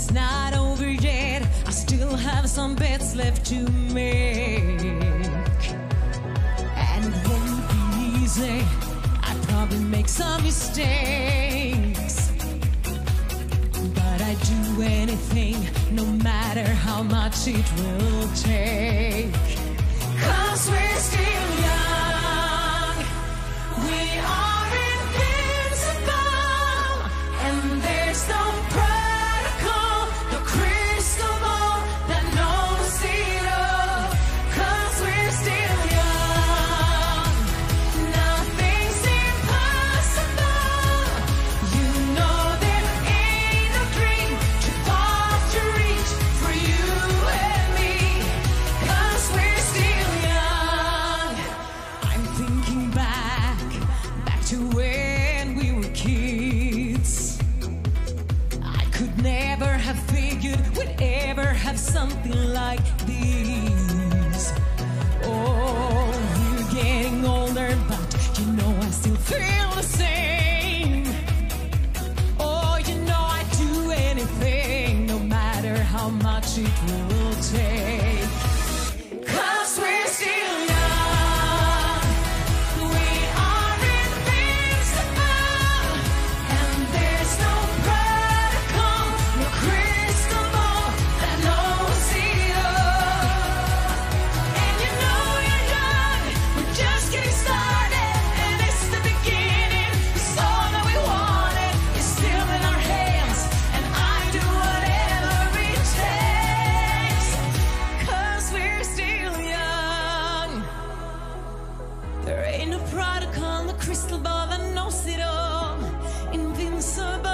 it's not over yet, I still have some bets left to make. And it won't be easy, I probably make some mistakes. But I do anything, no matter how much it will take. Cause we're still young. Something like this. Oh, we're getting older, but you know I still feel the same. Oh, you know I'd do anything, no matter how much it will take. There a no protocol, the crystal ball that knows it all. Invincible,